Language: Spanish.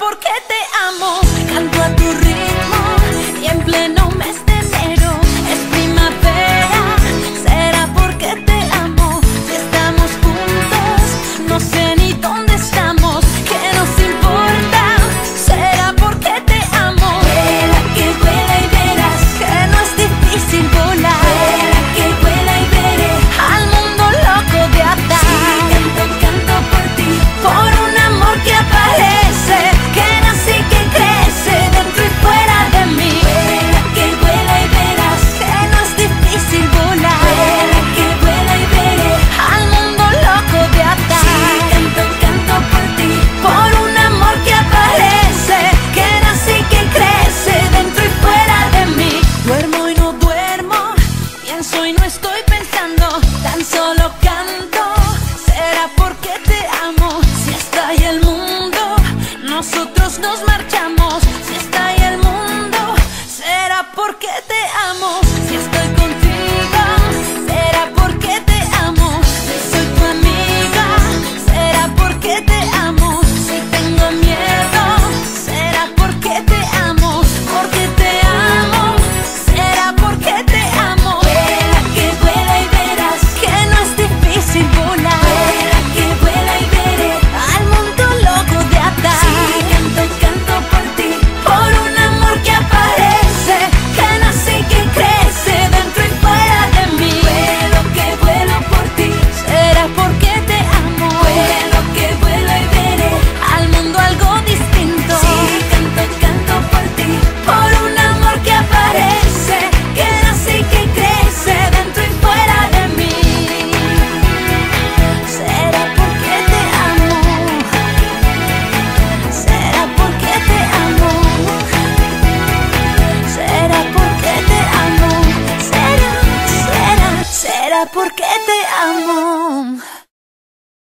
¿por qué nos marchamos, si está ahí el mundo, será porque te amo. porque te amo.